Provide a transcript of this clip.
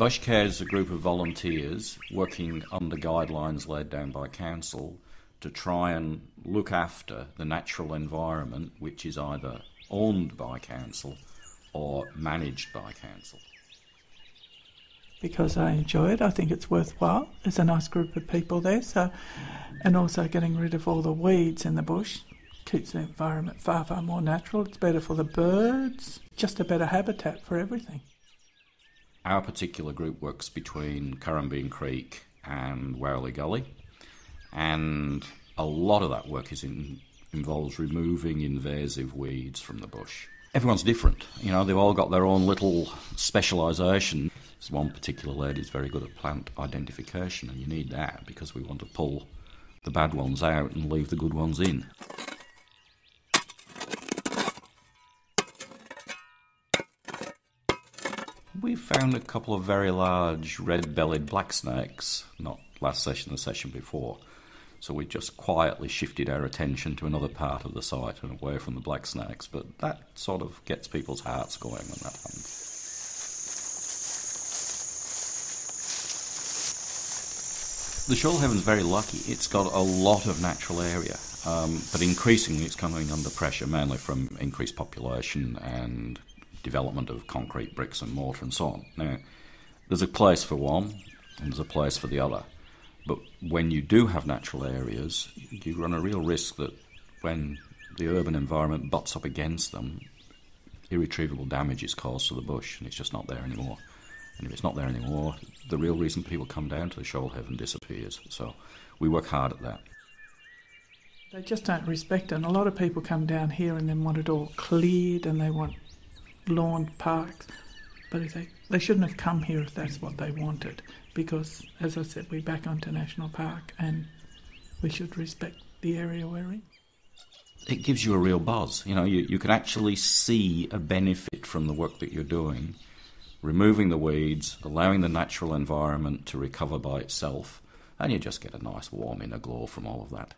Bushcare is a group of volunteers working under guidelines laid down by council to try and look after the natural environment, which is either owned by council or managed by council. Because I enjoy it, I think it's worthwhile. There's a nice group of people there, so and also getting rid of all the weeds in the bush keeps the environment far far more natural. It's better for the birds, just a better habitat for everything. Our particular group works between Currambene Creek and Warrowly Gully, and a lot of that work is in, involves removing invasive weeds from the bush. Everyone's different, you know. They've all got their own little specialisation. One particular lady is very good at plant identification, and you need that because we want to pull the bad ones out and leave the good ones in. We found a couple of very large red bellied black snakes, not last session, the session before. So we just quietly shifted our attention to another part of the site and away from the black snakes. But that sort of gets people's hearts going when that happens. The Shoalhaven's very lucky. It's got a lot of natural area, um, but increasingly it's coming under pressure, mainly from increased population and development of concrete, bricks, and mortar, and so on. Now, there's a place for one, and there's a place for the other. But when you do have natural areas, you run a real risk that when the urban environment butts up against them, irretrievable damage is caused to the bush, and it's just not there anymore. And if it's not there anymore, the real reason people come down to the shoal Shoalhaven disappears. So we work hard at that. They just don't respect it. And a lot of people come down here and then want it all cleared and they want lawn parks. But they, they shouldn't have come here if that's what they wanted, because, as I said, we're back onto National Park and we should respect the area we're in. It gives you a real buzz. You know, you, you can actually see a benefit from the work that you're doing, removing the weeds, allowing the natural environment to recover by itself, and you just get a nice warm inner glow from all of that.